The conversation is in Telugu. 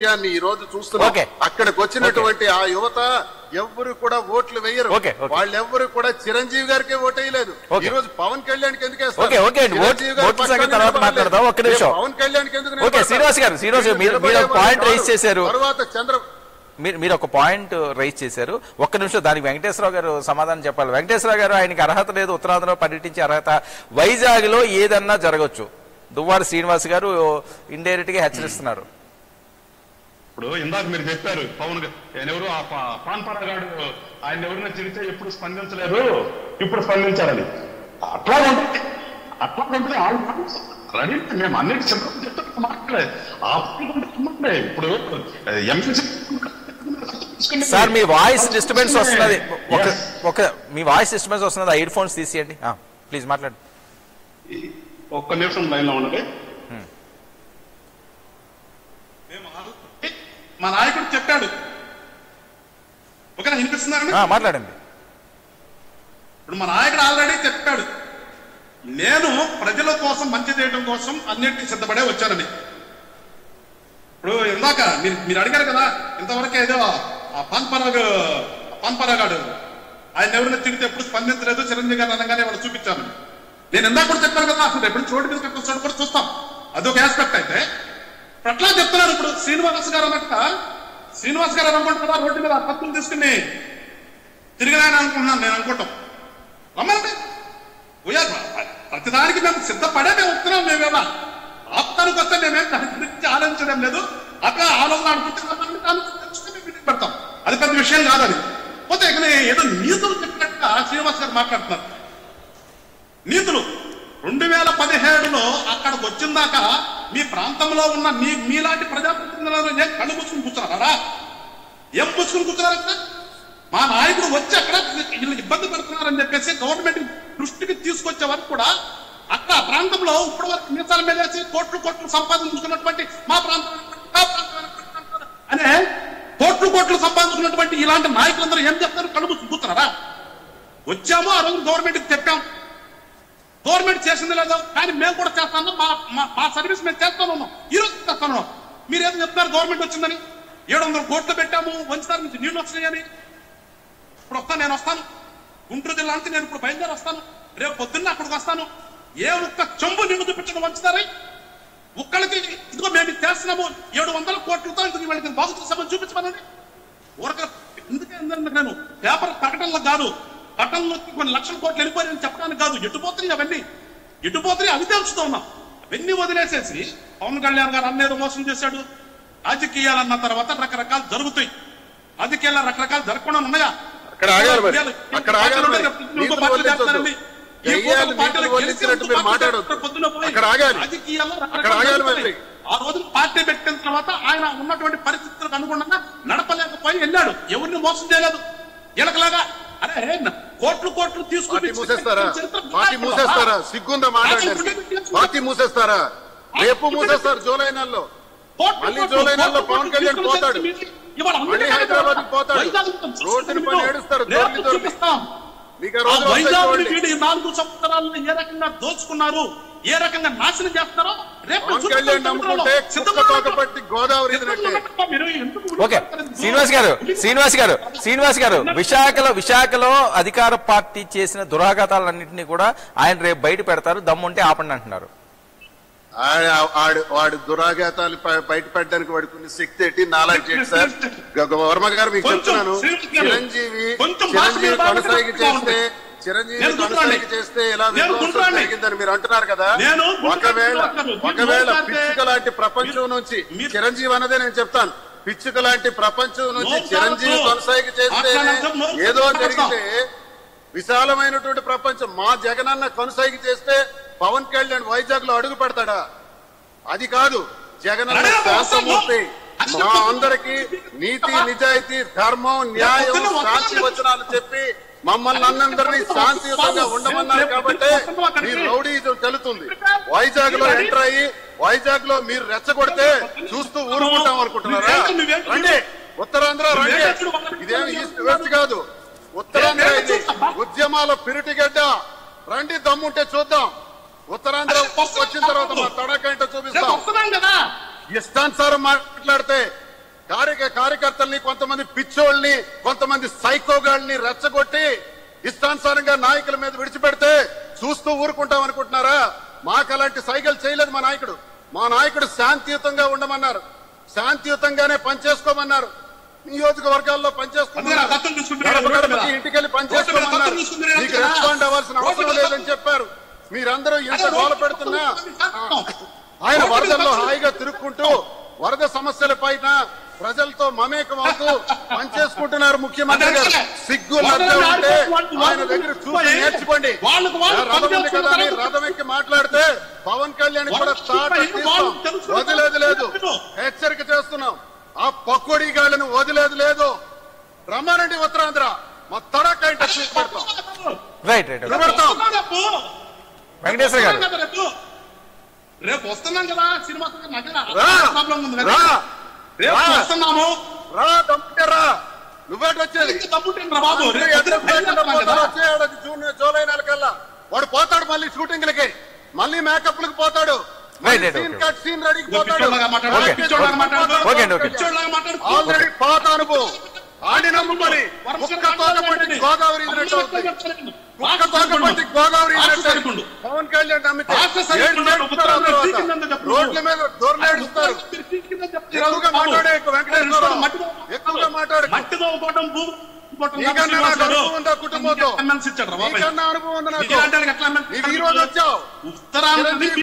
విషయాన్ని ఈ రోజు చూస్తున్నాం. అక్కడికి వచ్చినటువంటి ఆ యువత ఎవ్వరు కూడా ఓట్లు వేయరు. వాళ్ళెవ్వరు కూడా చిరంజీవి గారికి ఓటు వేయలేదు ఓకే. ఈ రోజు పవన్ కళ్యాణ్ ఎందుకు. పవన్ కళ్యాణ్ ఎందుకు? శ్రీనివాస్ గారు, శ్రీనివాస్ మీరు- పాయింట్. రైజ్ చేశారు. తర్వాత చంద్ర మీరు మీరు ఒక పాయింట్ రైజ్ చేశారు ఒక్క నిమిషం దానికి వెంకటేశ్వరరావు గారు సమాధానం చెప్పాలి వెంకటేశ్వరరావు గారు ఆయనకి అర్హత లేదు ఉత్తరాంధ్రలో పర్యటించే అర్హత వైజాగ్లో ఏదన్నా జరగచ్చు దువ్వారి శ్రీనివాస్ గారు ఇండైరెక్ట్గా హెచ్చరిస్తున్నారు ఇప్పుడు ఇందాక మీరు చెప్పారు పవన్ ఆయన ఎవరు? ఆ పా- పాన్ పరాగాడు ఆయన ఎవరైనా తిరిగితే ఎప్పుడు స్పందించలేదు. ఇప్పుడు స్పందించారని అట్లా ఉంటుంది. అట్లా ఉంటుంది. రెడీ మేము అన్నిటి చెప్పడం చెప్తే మాట్లాడే ఆ ఇప్పుడు సార్ మీ వాయిస్ డిస్టర్బెన్స్ వస్తున్నది. ఒక ఒక మీ వాయిస్ డిస్టర్బెన్స్ వస్తున్నది. ఆ ఇయర్ ఫోన్స్ తీసేయండి ప్లీజ్ మాట్లాడండి. ఒక్క నిమిషం లైన్లో ఉండండి. మా నాయకుడు చెప్పాడు. ఓకేనా వినిపిస్తున్నారండి ఆ, మాట్లాడండి. ఇప్పుడు మా నాయకుడు ఆల్రెడీ చెప్పాడు. నేను ప్రజల కోసం మంచి చేయడం కోసం అన్నింటినీ సిద్ధపడే వచ్చానని. ఇప్పుడు ఇందాక మీరు మీరు అడిగారు కదా ఇంతవరకు ఏదో ఆ పాన్పరాగ్ పాన్పరాగాడు ఆయన ఎవరైనా తిరిగితే ఎప్పుడు స్పందించలేదు చిరంజీవి గారు అనగానే వాడు చూపించాను నేను ఇందాక కూడా చెప్పాను కదా అసలు ఎప్పుడు చోటు మీద కట్టొచ్చాడు కూడా చూస్తాం. అదొక ఆస్పెక్ట్ అయితే అట్లా చెప్తున్నారు ఇప్పుడు? శ్రీనివాస్ గారు అన్నట్టుగా శ్రీనివాస్ గారు అనుకుంటున్నా రోడ్డు మీద కత్తులు తీసుకుని తిరిగినాయని అనుకుంటున్నాను నేను అనుకుంటాం రమ్మండి పోయారు ప్రతిదానికి మేము సిద్ధపడే మేము వస్తున్నాం మేమేమా ఆప్తానికి వస్తే మేమేం దాని గురించి ఆలోచించడం లేదు. అట్లా ఆలోచన అనుకుంటున్నాం మీటింగ్ పెడతాం. అది పెద్ద విషయం కాదు అది. పోతే ఇక్కడ ఏదో నీతులు చెప్పినట్టుగా శ్రీనివాస్ గారు మాట్లాడుతున్నారు. నీతులు రెండు వేల పదిహేడులో అక్కడికి వచ్చిందాక మీ ప్రాంతంలో ఉన్న మీ మీలాంటి ప్రజాప్రతినిధులను నేను కళ్ళు మూసుకుని కూర్చున్నారా ఏం మూసుకుని కూర్చున్నారు మా నాయకుడు వచ్చి అక్కడ వీళ్ళు ఇబ్బంది పెడుతున్నారని చెప్పేసి గవర్నమెంట్ దృష్టికి తీసుకొచ్చే వరకు కూడా అక్కడ ప్రాంతంలో ఇప్పటి వరకు మీసాల మీద కోట్లు కోట్లు సంపాదించుకున్నటువంటి మా ప్రాంతం అనే కోట్లు కోట్లు సంపాదించుకున్నటువంటి ఇలాంటి నాయకులందరూ ఏం చెప్తారు? కళ్ళు మూసుకుని కూర్చున్నారా? వచ్చాము ఆ రోజు గవర్నమెంట్కి చెప్పాం. గవర్నమెంట్ చేసింది లేదో కానీ మేము కూడా చేస్తాను మా మా- సర్వీస్ మేము చేస్తాను ఉన్నాం. ఈ రోజు చేస్తాను మీరు ఏదో చెప్తున్నారు? గవర్నమెంట్ వచ్చిందని ఏడు వందల కోట్లు పెట్టాము. వంచుతారు నుంచి నీళ్ళు వచ్చినాయని ఇప్పుడు వస్తాను నేను వస్తాను. గుంటూరు జిల్లా నుంచి నేను ఇప్పుడు బయలుదేరి వస్తాను. రేపు పొద్దున్న అక్కడికి వస్తాను. ఏ ఒక్క చెంబు నిన్ను చూపించడం వంచుతారా ఒక్కళ్ళకి ఇదిగో మేము చేస్తున్నాము. ఏడు వందల కోట్లతో ఇందుకు వీళ్ళకి బాగు చేసామని చూపించమనండి. ఊరక ఎందుకే నేను పేపర్ ప్రకటనలు కాదు. పట్టణంలో కొన్ని లక్షల కోట్లు వెళ్ళిపోయాయని చెప్పడానికి కాదు. ఎటుపోతున్నాయి అవన్నీ? ఎటుపోతున్నాయి అవి తెలుస్తూ ఉన్నాం. అవన్నీ వదిలేసేసి పవన్ కళ్యాణ్ గారు అన్నేదో మోసం చేశాడు. రాజకీయాలు అన్న తర్వాత రకరకాలు జరుగుతాయి. రాజకీయాలు రకరకాలు జరగకుండా ఉన్నాయా. ఆ రోజు పార్టీ పెట్టిన తర్వాత ఆయన ఉన్నటువంటి పరిస్థితులకు అనుగుణంగా నడపలేకపోయి వెళ్ళాడు. ఎవరిని మోసం చేయలేదు. ఎలకలాగా అరే కోట్లు కోట్లు తీసుకుని మూసేస్తారా? పార్టీ మూసేస్తారా? సిగ్గుందా మాట్లాడడానికి? పార్టీ మూసేస్తారా? రేపు మూసేస్తారు జూలై నెలలో. మళ్ళీ జూలై నెలలో పవన్ కళ్యాణ్ పోతాడు. మళ్ళీ హైదరాబాద్ పోతాడు. రోడ్డుని పైన ఏడుస్తారు, మీకు నాలుగు సంవత్సరాలను ఏ రకంగా దోచుకున్నారు? ఏ రకంగా నాశనం చేస్తారో ఓకే శ్రీనివాస్ గారు శ్రీనివాస్ గారు శ్రీనివాస్ గారు విశాఖలో విశాఖలో అధికార పార్టీ చేసిన దురాఘాతాలన్నింటినీ కూడా ఆయన రేపు బయట పెడతారు దమ్ముంటే ఆపండి అంటున్నారు. వాడు దురాఘాతాలు పెట్టడానికి వాడికి ఉన్న శక్తి ఏంటి? నాలాంటి సార్ వర్మ గారు మీకు చెప్తున్నాను. చిరంజీవి చిరంజీవి కొనసాగి చేస్తే. చిరంజీవి కొనసాగి. చేస్తే. జరిగిందని మీరు అంటున్నారు కదా? ఒకవేళ ఒకవేళ పిచ్చుక లాంటి ప్రపంచం నుంచి చిరంజీవి అన్నదే నేను చెప్తాను. పిచ్చుక లాంటి ప్రపంచం నుంచి చిరంజీవి. కొనసాగి చేస్తే ఏదో. జరిగితే విశాలమైనటువంటి ప్రపంచం మా జగనన్న కొనసాగి చేస్తే పవన్ కళ్యాణ్ వైజాగ్లో అడుగు పెడతాడా? అది కాదు. జగనన్న శాంతమూర్తి మా అందరికి నీతి నిజాయితీ ధర్మం న్యాయం శాంతి వచనాలు చెప్పి మమ్మల్ని అందరినీ శాంతియుతంగా ఉండమన్నారు కాబట్టి మీ రౌడీజం తెలుతుంది వైజాగ్లో ఎంటర్ అయ్యి వైజాగ్లో మీరు రెచ్చగొడితే చూస్తూ ఊరుకుంటాం అనుకుంటున్నారా? రండి. ఉత్తరాంధ్ర రండి. ఇదేం ఈస్ట్ వెస్ట్ కాదు. ఉత్తరాంధ్ర ఇది. ఉద్యమాల పిరిటిగడ్డ. రండి దమ్ముంటే చూద్దాం. ఉత్తరాంధ్ర వచ్చిన తర్వాత మా తడకంట రేపు చూపిస్తాం ఇష్టానుసారం మాట్లాడితే కార్యకర్తల్ని కొంతమంది పిచ్చోళ్ళని కొంతమంది సైకోగాళ్ళని రెచ్చగొట్టి ఇష్టానుసారంగా నాయకుల మీద విడిచిపెడితే చూస్తూ ఊరుకుంటాం అనుకుంటున్నారా మాకు అలాంటి సైకిల్ చేయలేదు మా నాయకుడు మా నాయకుడు శాంతియుతంగా ఉండమన్నారు శాంతియుతంగానే పనిచేసుకోమన్నారు నియోజకవర్గాల్లో. గడపకి ఇంటికెళ్ళి పనిచేసుకోమన్నారు మీకు. రెస్పాండ్ అవ్వాల్సిన అవసరం లేదని చెప్పారు మీరందరూ ఇంత అదే గోల పెడుతున్నా ఆయన వరదల్లో. హాయిగా తిరుక్కుంటూ పనిచేసుకుంటున్నారు ముఖ్యమంత్రి గారు. సిగ్గు లజ్జ ఉంటే ఆయన దగ్గర చూసి నేర్చుకోండి. రథం ఎక్కి మాట్లాడితే పవన్ కళ్యాణ్ కూడా. వదిలేదు లేదు. హెచ్చరిక చేస్తున్నాం. ఆ పకోడీ గాళ్ళని వదిలేదు లేదు. రమ్మానండి ఉత్తరాంధ్ర. మా తడక పెడతాం. రైట్ రైట్ వెంకటేశ్వర గారు. వస్తున్నాం కదా. రేపు వస్తున్నాం కదా సినిమా ప్రాబ్లం ఉంది? రేపు. వస్తున్నాము. రా దమ్ముంటే రా. నువ్వేటి వచ్చేది? జూన్ జూలై నెలకల్లా. వాడు పోతాడు మళ్ళీ షూటింగ్లకి. మళ్ళీ okay. కట్ సీన్ రెడీకి నువ్వు పోతాడు. ఆల్రెడీ పాత అనుభవం. ఆడి నమ్ముకొని వరుసగా కుక్క తోకపట్టి గోదావరి తోకపట్టి గోదావరి. పవన్ కళ్యాణ్ నమ్మితే. రోడ్ల మీద దొరలేడుస్తారు ఎక్కువగా మాట్లాడే ఎక్కువగా మాట్లాడు కుటుంబంతో. అనుభవం ఉంది నాకు? ఈ రోజు వచ్చావు. ఉత్తరాంధ్ర